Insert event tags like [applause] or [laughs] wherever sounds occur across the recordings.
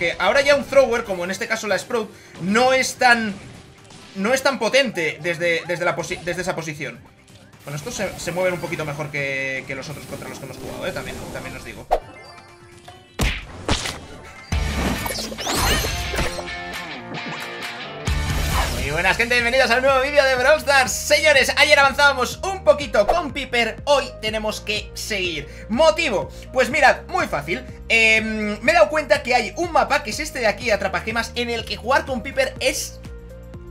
que ahora ya un thrower, como en este caso la Sprout, no es tan... No es tan potente desde, desde, la desde esa posición. Bueno, estos se, mueven un poquito mejor que, que, los otros contra los que hemos jugado, ¿eh? También, también os digo. Buenas gente, bienvenidos al nuevo vídeo de Brawl Stars Señores, ayer avanzábamos un poquito con Piper Hoy tenemos que seguir ¿Motivo? Pues mirad, muy fácil em, Me he dado cuenta que hay un mapa Que es este de aquí, Atrapagemas En el que jugar con Piper es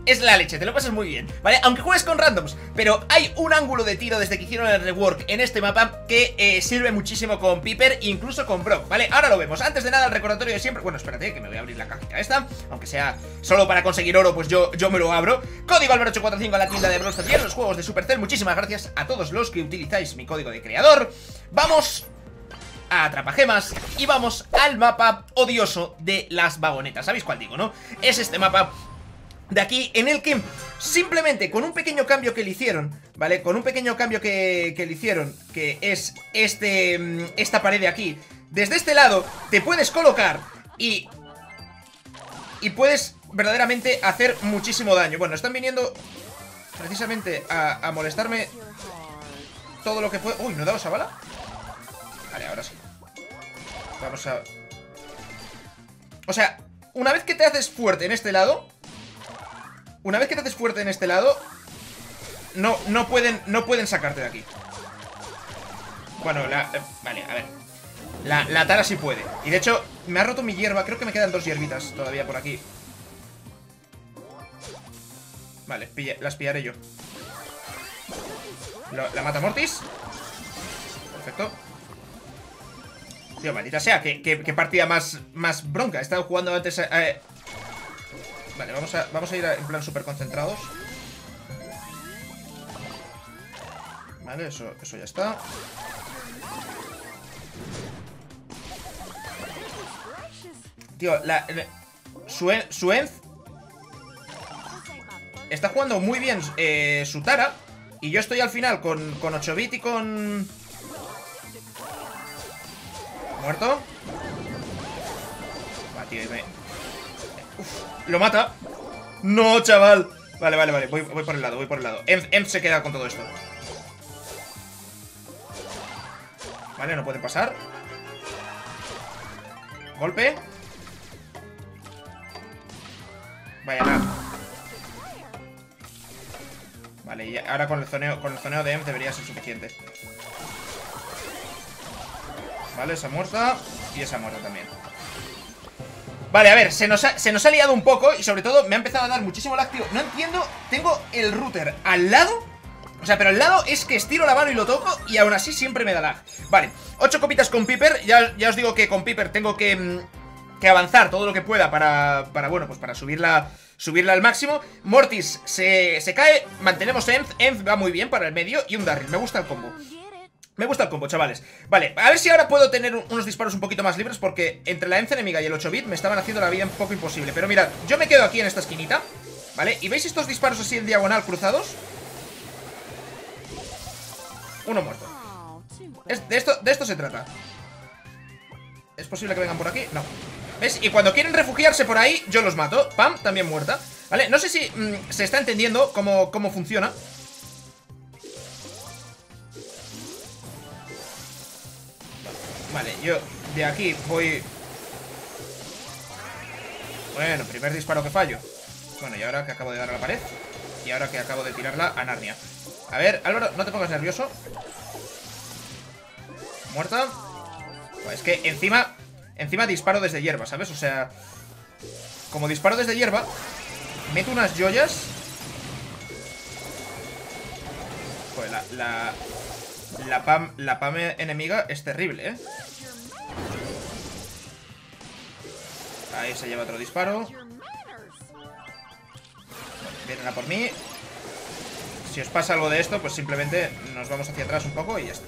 es la leche, te lo pasas muy bien, ¿vale? Aunque juegues con randoms, pero hay un ángulo de tiro desde que hicieron el rework en este mapa que eh, sirve muchísimo con Piper, incluso con Brock, ¿vale? Ahora lo vemos. Antes de nada, el recordatorio de siempre... Bueno, espérate, que me voy a abrir la cajita esta, aunque sea solo para conseguir oro, pues yo, yo me lo abro. Código Álvaro845 a la tienda de y en los juegos de Supercell. Muchísimas gracias a todos los que utilizáis mi código de creador. Vamos a Atrapagemas y vamos al mapa odioso de las vagonetas. ¿Sabéis cuál digo, no? Es este mapa de aquí en el que simplemente con un pequeño cambio que le hicieron, ¿vale? Con un pequeño cambio que, le hicieron, que es este, mm, esta pared de aquí, desde este lado te puedes colocar y, y puedes verdaderamente hacer muchísimo daño. Bueno, están viniendo precisamente a, a molestarme todo lo que puede... Uy, ¿no he dado esa bala? Vale, ahora sí. Vamos a... O sea, una vez que te haces fuerte en este lado una vez que te haces fuerte en este lado No, no pueden, no pueden sacarte de aquí. Bueno, la, eh, vale, a ver. La, la Tara sí puede. Y de hecho, me ha roto mi hierba. Creo que me quedan dos hierbitas todavía por aquí. Vale, las pillaré yo. La mata Mortis. Perfecto. Tío, maldita sea, qué, partida más, más bronca. He estado jugando antes eh, Vale, vamos a, vamos a ir en plan súper concentrados. Vale, eso, eso ya está. Tío, la... Suenz está jugando muy bien eh, su Tara. Y yo estoy al final con, con 8 bit y con... ¿Muerto? Va, tío, me, lo mata. No, chaval. Vale, vale, vale. Voy, por el lado, voy por el lado. Em, se queda con todo esto. Vale, no puede pasar. Golpe. Vaya, nada. Vale, y ahora con el zoneo, con el zoneo de Em debería ser suficiente. Vale, esa muerta. Y esa muerta también. Vale, a ver, se nos, ha, liado un poco Y sobre todo me ha empezado a dar muchísimo lag, tío No entiendo, tengo el router al lado O sea, pero al lado es que estiro la mano y lo toco Y aún así siempre me da lag Vale, ocho copitas con Piper ya, ya os digo que con Piper tengo que, mm, que avanzar todo lo que pueda para, para bueno, pues para subirla subirla al máximo. Mortis se, se cae, mantenemos Enz, Enz va muy bien para el medio y un Darryl, me gusta el combo. Me gusta el combo, chavales Vale, a ver si ahora puedo tener unos disparos un poquito más libres Porque entre la EMC enemiga y el 8-bit Me estaban haciendo la vida un poco imposible Pero mirad, yo me quedo aquí en esta esquinita ¿Vale? ¿Y veis estos disparos así en diagonal cruzados? Uno muerto de, esto, de esto se trata ¿Es posible que vengan por aquí? No ¿Ves? Y cuando quieren refugiarse por ahí, yo los mato Pam, también muerta ¿Vale? No sé si mm, se está entendiendo cómo, cómo funciona Vale, yo de aquí voy... Bueno, primer disparo que fallo. Bueno, y ahora que acabo de dar a la pared Y ahora que acabo de tirarla a Narnia. A ver, Álvaro, no te pongas nervioso. Muerta pues Es que encima Encima disparo desde hierba, ¿sabes? O sea Como disparo desde hierba Meto unas joyas. Pues la, la, la PAM, la PAM enemiga es terrible, ¿eh? Ahí se lleva otro disparo. Vienen a por mí. Si os pasa algo de esto, pues simplemente nos vamos hacia atrás un poco y ya está.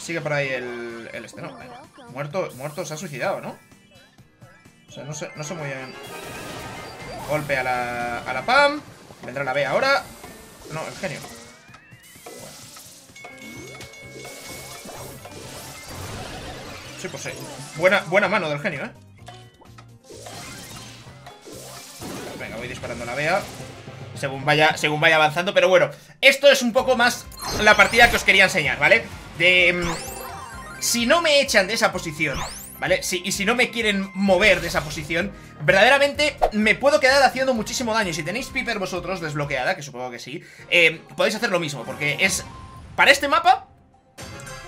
Sigue por ahí el, el este, ¿no? Muerto, muerto, se ha suicidado, ¿no? O sea, no sé, no sé muy bien. Golpe a la, a la PAM. Vendrá la B ahora. No, el genio. Sí, pues sí. Buena, buena mano del genio, ¿eh? Venga, voy disparando la vea según vaya, según vaya avanzando Pero bueno, esto es un poco más la partida que os quería enseñar, ¿vale? De... Mm, si no me echan de esa posición ¿Vale? Si, y si no me quieren mover de esa posición Verdaderamente me puedo quedar haciendo muchísimo daño si tenéis Piper vosotros desbloqueada, que supongo que sí eh, Podéis hacer lo mismo, porque es... Para este mapa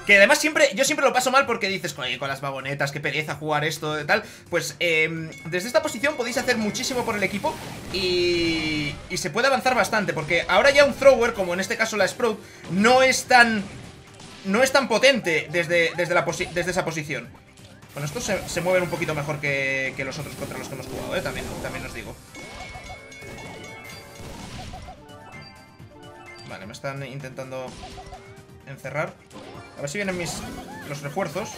que además siempre, yo siempre lo paso mal porque dices, con las vagonetas, qué pereza jugar esto y tal. Pues eh, desde esta posición podéis hacer muchísimo por el equipo y, y se puede avanzar bastante. Porque ahora ya un thrower, como en este caso la Sprout, no es tan, no es tan potente desde, desde, la desde esa posición. Bueno, estos se, mueven un poquito mejor que, que, los otros contra los que hemos jugado, ¿eh? También, también os digo. Vale, me están intentando encerrar. A ver si vienen mis los refuerzos.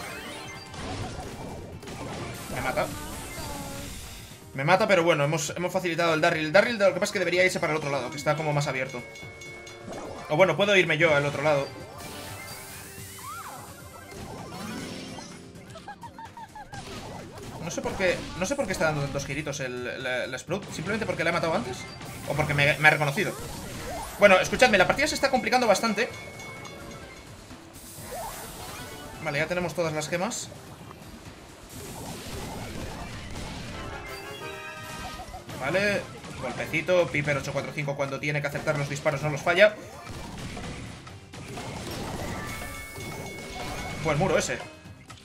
Me mata. Me mata, pero bueno, hemos, hemos facilitado el Darryl. El Darryl lo que pasa es que debería irse para el otro lado, que está como más abierto. O bueno, puedo irme yo al otro lado. No sé por qué. No sé por qué está dando tantos giritos el, el, Sprout. Simplemente porque la he matado antes. O porque me, me ha reconocido. Bueno, escuchadme, la partida se está complicando bastante. Vale, ya tenemos todas las gemas. Vale, golpecito Piper 845 cuando tiene que acertar los disparos no los falla. Buen muro ese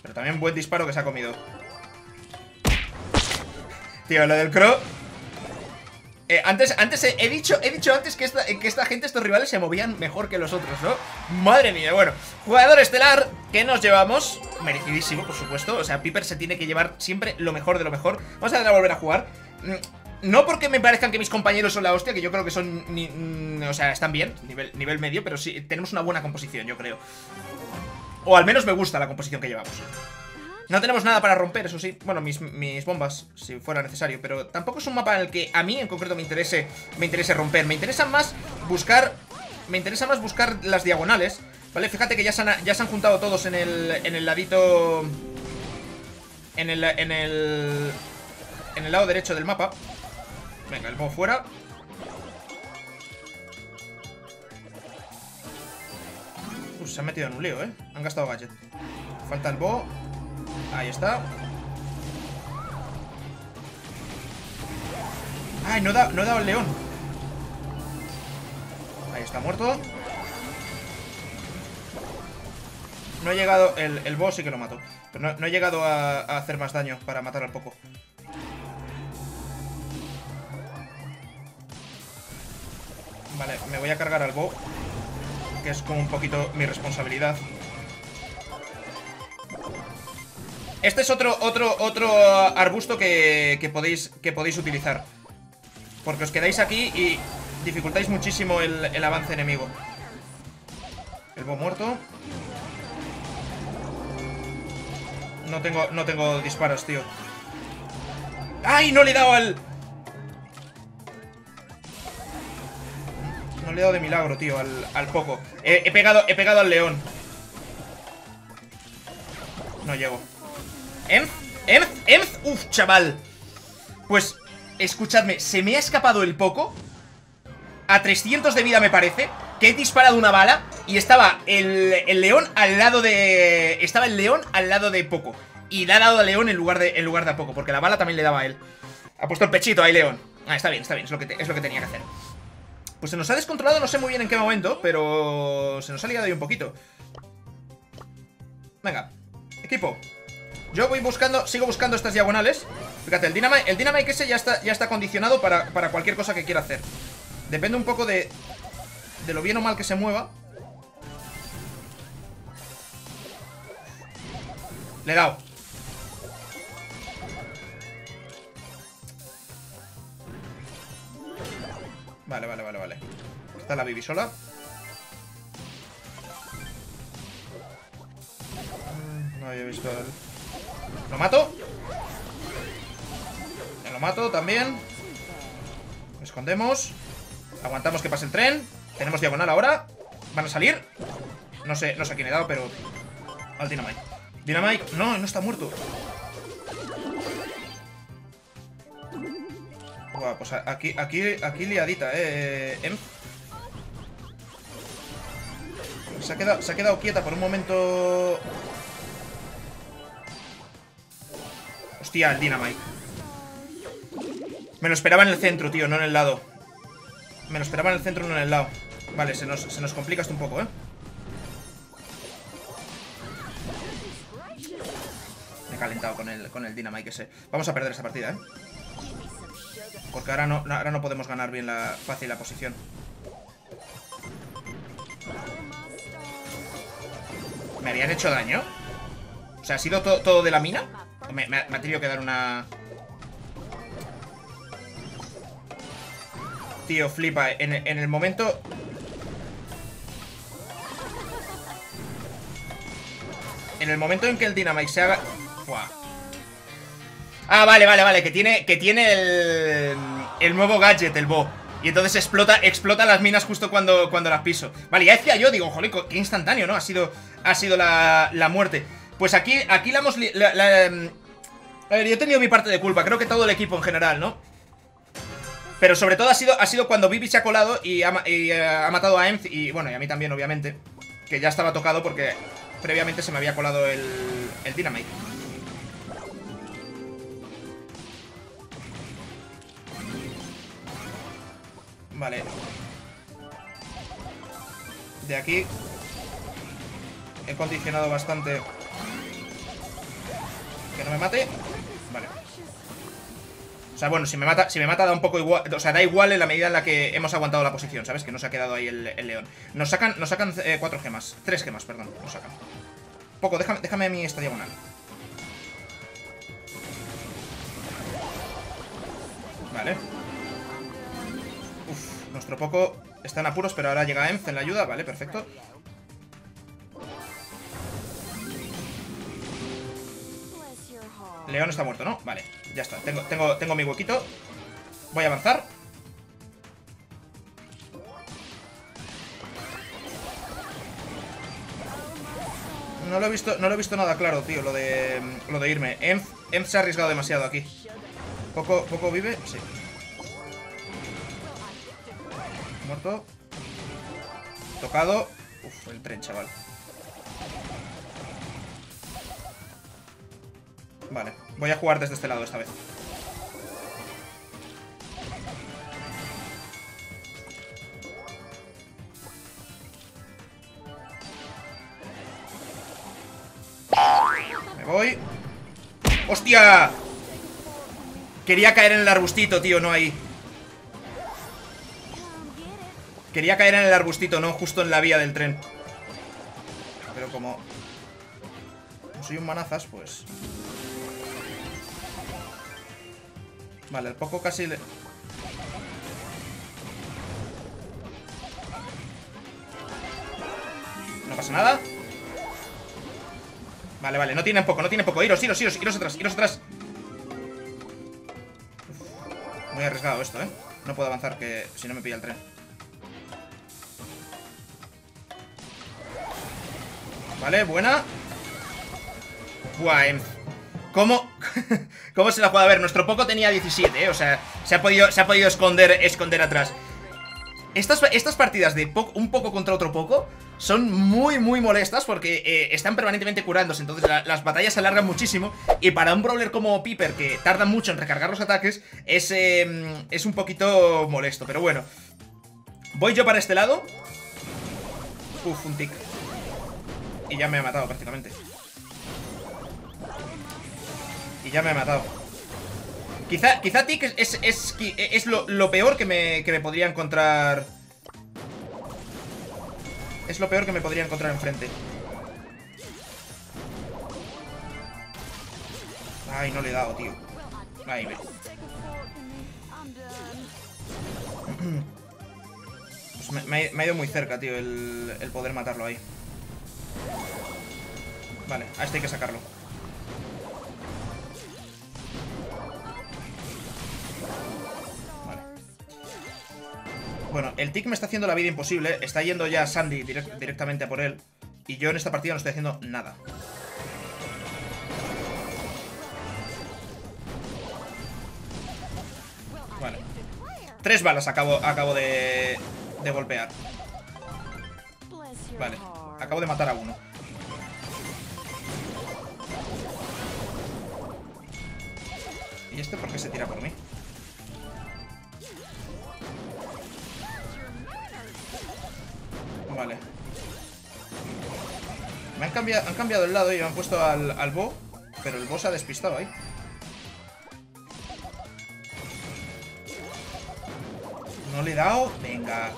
Pero también buen disparo que se ha comido. Tío, lo del Crow eh, antes, antes he, dicho, he dicho antes que esta, que esta gente, estos rivales, se movían mejor que los otros, ¿no? Madre mía, bueno. Jugador estelar, que nos llevamos? Merecidísimo, por supuesto. O sea, Piper se tiene que llevar siempre lo mejor de lo mejor. Vamos a a volver a jugar. Mm, no porque me parezcan que mis compañeros son la hostia, que yo creo que son... Mm, o sea, están bien, nivel, nivel medio, pero sí, tenemos una buena composición, yo creo. O al menos me gusta la composición que llevamos. No tenemos nada para romper, eso sí. Bueno, mis, bombas, si fuera necesario Pero tampoco es un mapa en el que a mí en concreto me interese Me interese romper. Me interesa más buscar Me interesa más buscar las diagonales Vale, fíjate que ya se han, ya se han juntado todos en el, en el ladito En el, en el En el lado derecho del mapa. Venga, el modo fuera. Se han metido en un lío, ¿eh? Han gastado gadget. Falta el bo Ahí está. ¡Ay! No dado, no he dado el león. Ahí está muerto. No he llegado... El, el boss sí que lo mato Pero no, he llegado a, hacer más daño Para matar al poco. Vale, me voy a cargar al bo Que es como un poquito mi responsabilidad Este es otro, otro, otro arbusto que, podéis, que podéis utilizar. Porque os quedáis aquí y dificultáis muchísimo el, avance enemigo. El bo muerto. No tengo, no tengo disparos, tío. ¡Ay! No le he dado al... No le he dado de milagro, tío, al, poco. He, he, pegado, he pegado al león. No llego. Enz, Enz, Enz, uf, chaval. Pues, escuchadme Se me ha escapado el poco A 300 de vida me parece Que he disparado una bala Y estaba el, león al lado de... Estaba el león al lado de poco. Y le ha dado al león en lugar de, en lugar de a poco Porque la bala también le daba a él. Ha puesto el pechito ahí, león. Ah, está bien, está bien, es lo que, es lo que tenía que hacer. Pues se nos ha descontrolado, no sé muy bien en qué momento Pero se nos ha ligado ahí un poquito. Venga, equipo yo voy buscando, sigo buscando estas diagonales. Fíjate, el Dynamite, el ese ya está, ya está condicionado para, para cualquier cosa que quiera hacer. Depende un poco de De lo bien o mal que se mueva. Le he dado. Vale, vale, vale, vale. Está la Bibi sola. Mm, No había visto el... Lo mato Me lo mato también escondemos Aguantamos que pase el tren Tenemos diagonal ahora Van a salir No sé, no sé a quién he dado, pero Al Dynamite Dynamite. No, no está muerto. Buah, pues aquí, aquí, aquí liadita, eh. Em. Se ha, quedado, se ha quedado quieta por un momento. Hostia, el Dynamite. Me lo esperaba en el centro, tío, no en el lado. Me lo esperaba en el centro, no en el lado. Vale, se nos, se nos complica esto un poco, ¿eh? Me he calentado con el, con el Dynamite ese. Vamos a perder esta partida, ¿eh? Porque ahora no, ahora no podemos ganar bien la fácil la posición. ¿Me habían hecho daño? O sea, ¿ha sido todo de la mina? Me, me, ha tenido que dar una... Tío, flipa. En, en el momento En el momento en que el Dynamite se haga... Ah, vale, vale, vale, que tiene, que tiene el, el nuevo gadget, el Bo. Y entonces explota, explota las minas justo cuando, cuando las piso. Vale, ya decía yo, digo, joder, qué instantáneo, ¿no? Ha sido, ha sido la, la muerte. Pues aquí, aquí la hemos... Em, a ver, yo he tenido mi parte de culpa, creo que todo el equipo en general, ¿no? Pero sobre todo ha sido, ha sido cuando Bibi se ha colado y ha, eh, matado a Enz y, bueno, y a mí también, obviamente. Que ya estaba tocado porque previamente se me había colado el, el Dynamite. Vale. De aquí he condicionado bastante que no me mate. Vale. O sea, bueno, si me mata, si me mata da un poco igual. O sea, da igual en la medida en la que hemos aguantado la posición, ¿sabes? Que nos ha quedado ahí el, león. Nos sacan, nos sacan eh, cuatro gemas. Tres gemas, perdón. Nos sacan. Poco, déjame, déjame a mí esta diagonal. Vale. Uf, nuestro poco está en apuros, pero ahora llega Enz en la ayuda. Vale, perfecto. León está muerto, ¿no? Vale, ya está. Tengo, tengo, tengo mi huequito. Voy a avanzar. No lo he visto, no lo he visto nada claro, tío, lo de lo de irme. Enf, se ha arriesgado demasiado aquí. Poco, poco vive, sí. Muerto. Tocado. Uf, el tren, chaval. Vale, voy a jugar desde este lado esta vez. Me voy. ¡Hostia! Quería caer en el arbustito, tío, no ahí. Quería caer en el arbustito, no justo en la vía del tren. Pero como... soy un manazas, pues... Vale, el poco casi le... No pasa nada. Vale, vale, no tienen poco, no tienen poco. Iros, iros, iros, iros atrás, iros atrás. Muy arriesgado esto, ¿eh? No puedo avanzar que si no me pilla el tren. Vale, buena. Buah, ¿Cómo, [laughs] ¿Cómo se la puede ver? Nuestro Poco tenía 17, ¿eh? O sea, se ha podido, se ha podido esconder, esconder atrás. Estas, estas partidas de un poco contra otro poco son muy, muy molestas porque eh, están permanentemente curándose. Entonces las batallas se alargan muchísimo. Y para un brawler como Piper, que tarda mucho en recargar los ataques, es, em, es un poquito molesto. Pero bueno, voy yo para este lado. Uf, un tic. Y ya me ha matado prácticamente. Y ya me ha matado. Quizá, quizá Tick es, es, es, lo, peor que me, que me podría encontrar. Es lo peor que me podría encontrar enfrente. Ay, no le he dado, tío. Ahí ve. Pues me, ha ido muy cerca, tío, el, el poder matarlo ahí. Vale, a este hay que sacarlo Bueno, el tick me está haciendo la vida imposible. Está yendo ya Sandy directamente a por él. Y yo en esta partida no estoy haciendo nada. Vale. Tres balas acabo, acabo de, de golpear. Vale. Acabo de matar a uno. ¿Y este por qué se tira por mí? Vale. Me han cambiado, el lado y me han puesto al, al Bo, pero el Bo se ha despistado ahí. No le he dado. Venga.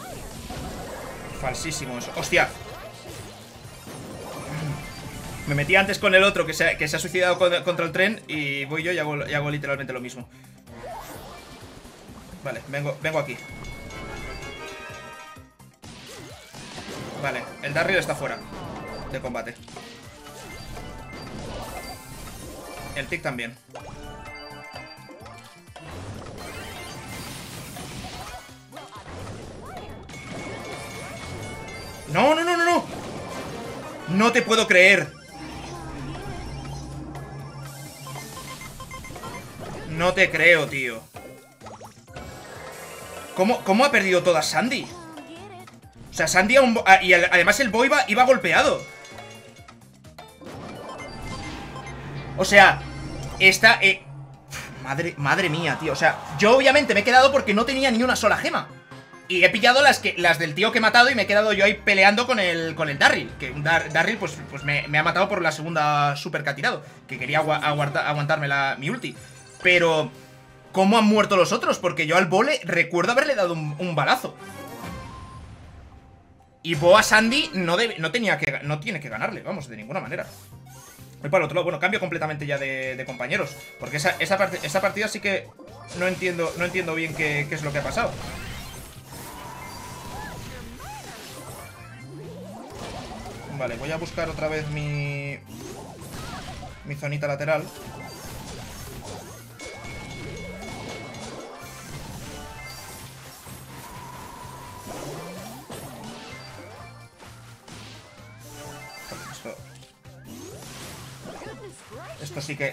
Falsísimos. ¡Hostia! Me metí antes con el otro que se, ha suicidado contra el tren y voy yo y hago, y hago literalmente lo mismo. Vale, vengo, vengo aquí. Vale, el Darryl está fuera de combate. El Tic también. No, no, no, no, no. No te puedo creer. No te creo, tío. ¿Cómo, cómo ha perdido toda Sandy? O sea, Sandy ah, y además el boy iba, golpeado. O sea, esta... Eh, madre, madre mía, tío. O sea, yo obviamente me he quedado porque no tenía ni una sola gema. Y he pillado las que las del tío que he matado y me he quedado yo ahí peleando con el, con el Darryl. Que un Darryl pues, pues me, ha matado por la segunda super que ha tirado. Que quería aguantarme la, mi ulti. Pero, ¿cómo han muerto los otros? Porque yo al Bole recuerdo haberle dado un, balazo. Y Boa Sandy no, debe, no, tenía que, no tiene que ganarle, vamos, de ninguna manera. Voy para el otro lado. Bueno, cambio completamente ya de, compañeros. Porque esa, esa, partida sí que no entiendo, no entiendo bien qué es lo que ha pasado. Vale, voy a buscar otra vez mi... Mi zonita lateral.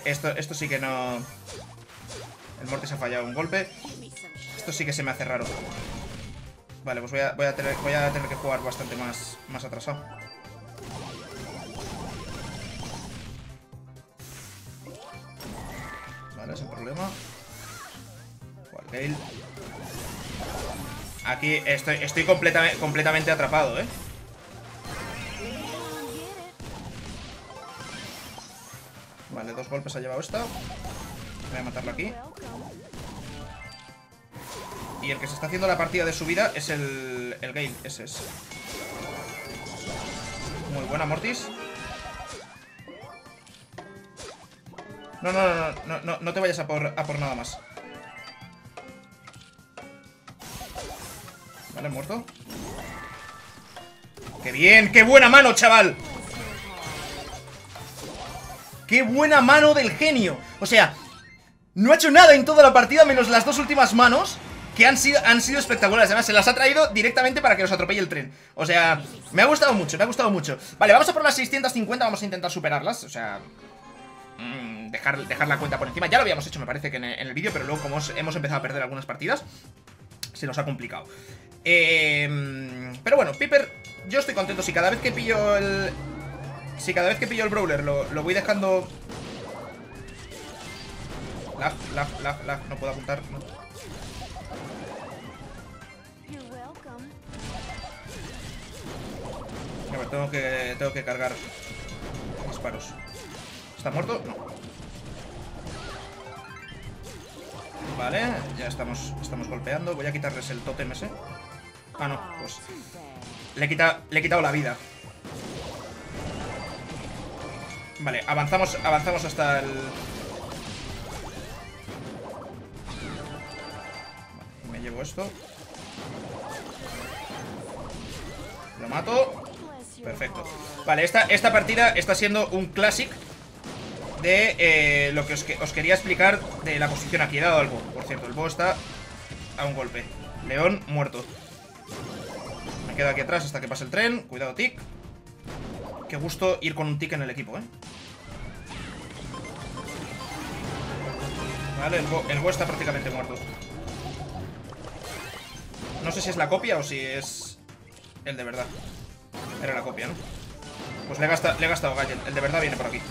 Esto, esto sí que no... El Mortis ha fallado un golpe. Esto sí que se me hace raro. Vale, pues voy a, voy a, tener, voy a tener que jugar bastante más, más atrasado. Vale, sin problema. Gale. Aquí estoy, estoy completamente, completamente atrapado, ¿eh? Golpes ha llevado esta. Voy a matarlo aquí. Y el que se está haciendo la partida de su vida es el, el Gale. Ese es. Muy buena, Mortis. No, no, no, no, no, no te vayas a por, a por nada más. Vale, muerto. ¡Qué bien! ¡Qué buena mano, chaval! ¡Qué buena mano del genio! O sea, no ha hecho nada en toda la partida menos las dos últimas manos que han sido, han sido espectaculares. Además, se las ha traído directamente para que los atropelle el tren. O sea, me ha gustado mucho, me ha gustado mucho. Vale, vamos a por las 650, vamos a intentar superarlas. O sea, Mm, dejar, dejar la cuenta por encima. Ya lo habíamos hecho, me parece que en el, vídeo, pero luego como hemos empezado a perder algunas partidas, se nos ha complicado. Em, pero bueno, Piper, yo estoy contento. Si cada vez que pillo el... Si cada vez que pillo el Brawler lo, voy dejando... Lag, lag, lag, lag, no puedo apuntar. tengo que, tengo que cargar disparos. ¿Está muerto? No. Vale, ya estamos, estamos golpeando. Voy a quitarles el tótem ese. Ah, no, pues... Le he, quitado, le he quitado la vida. Vale, avanzamos, avanzamos hasta el... Me llevo esto. Lo mato. Perfecto. Vale, esta, esta partida está siendo un classic de eh, lo que os, quería explicar de la posición aquí. He dado algo, por cierto. El boss está a un golpe. León muerto. Me quedo aquí atrás hasta que pase el tren. Cuidado, tic. Qué gusto ir con un tic en el equipo, ¿eh? Vale, el, bo, está prácticamente muerto. No sé si es la copia o si es el de verdad. Era la copia, ¿no? Pues le he gastado, le he. El de verdad viene por aquí.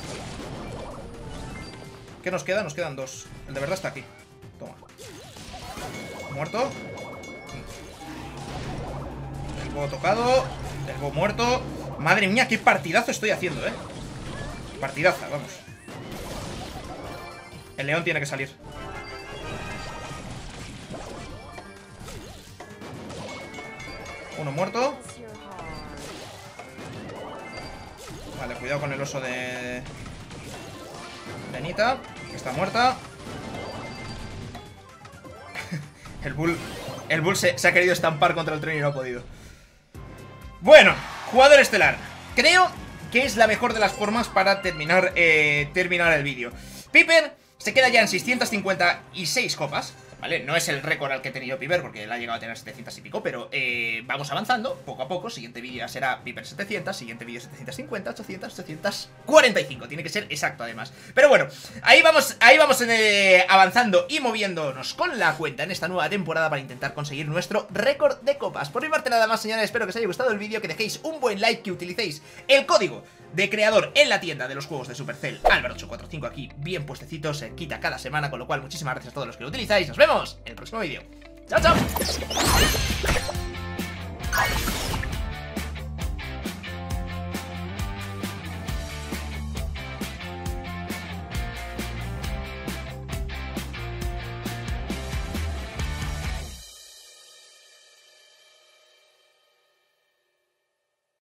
¿Qué nos queda? Nos quedan dos. El de verdad está aquí. Toma. Muerto. El bobo tocado. El bobo muerto. Madre mía, qué partidazo estoy haciendo, ¿eh? Partidaza, vamos. El león tiene que salir. Uno muerto. Vale, cuidado con el oso de... Benita, que está muerta. [laughs] el Bull... El Bull se, ha querido estampar contra el tren y no ha podido. Bueno, jugador estelar. Creo que es la mejor de las formas para terminar, eh, terminar el vídeo. Piper se queda ya en 656 copas. ¿Vale? No es el récord al que he tenido Piper, porque él ha llegado a tener 700 y pico, pero eh, vamos avanzando poco a poco. Siguiente vídeo será Piper 700, siguiente vídeo 750, 800, 845. Tiene que ser exacto, además. Pero bueno, ahí vamos, ahí vamos eh, avanzando y moviéndonos con la cuenta en esta nueva temporada para intentar conseguir nuestro récord de copas. Por mi parte nada más, señores, espero que os haya gustado el vídeo, que dejéis un buen like, que utilicéis el código de creador en la tienda de los juegos de Supercell, Álvaro845 aquí, bien puestecito, se quita cada semana, con lo cual muchísimas gracias a todos los que lo utilizáis. Nos en el próximo vídeo. ¡Chao, chao!